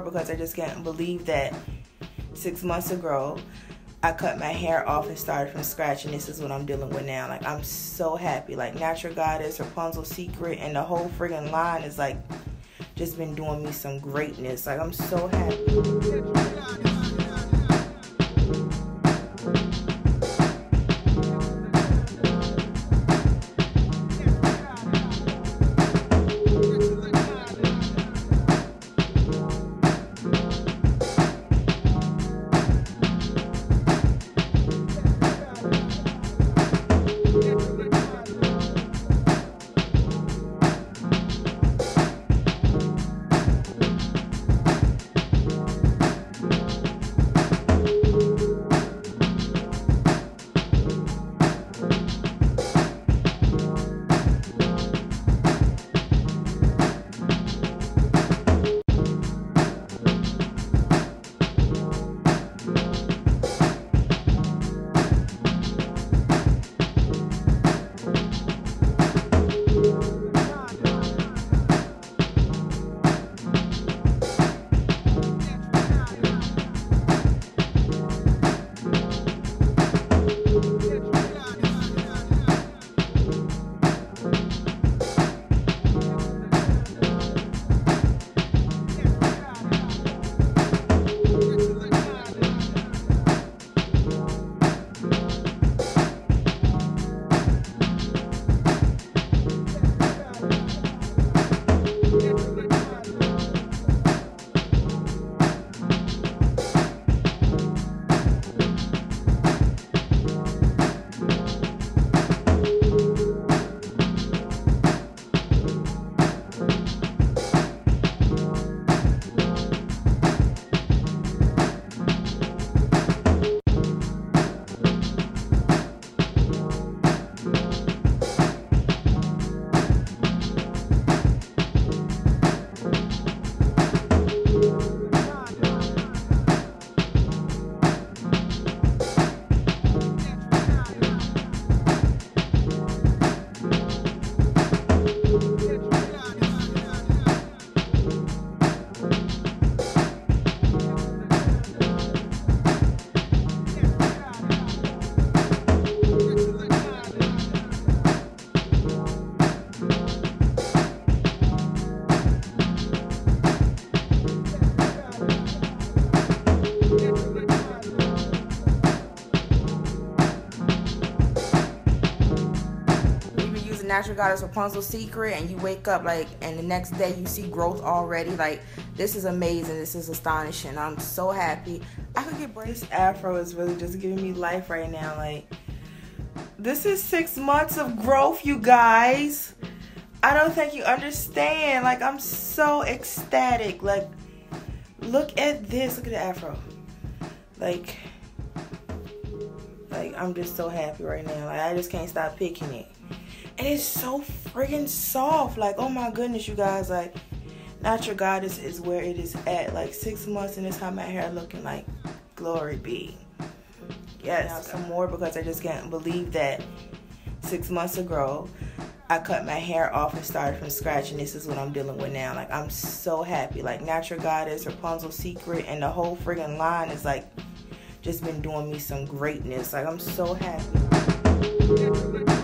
because I just can't believe that six months ago I cut my hair off and started from scratch, and this is what I'm dealing with now. Like, I'm so happy. Like, Natural Goddess, Rapunzel Secret, and the whole friggin' line is like just been doing me some greatness. Like, I'm so happy. Natural goddess Rapunzel secret and you wake up like and the next day you see growth already like this is amazing this is astonishing I'm so happy. I could get braids this afro is really just giving me life right now like this is six months of growth you guys. I don't think you understand like I'm so ecstatic like look at this look at the afro. Like like I'm just so happy right now like I just can't stop picking it and it's so friggin' soft. Like, oh my goodness, you guys, like, Natural Goddess is where it is at. Like six months and this how my hair looking like glory be. Yes, some more because I just can't believe that six months ago I cut my hair off and started from scratch and this is what I'm dealing with now. Like I'm so happy. Like Natural Goddess, Rapunzel Secret, and the whole friggin' line is like just been doing me some greatness. Like I'm so happy.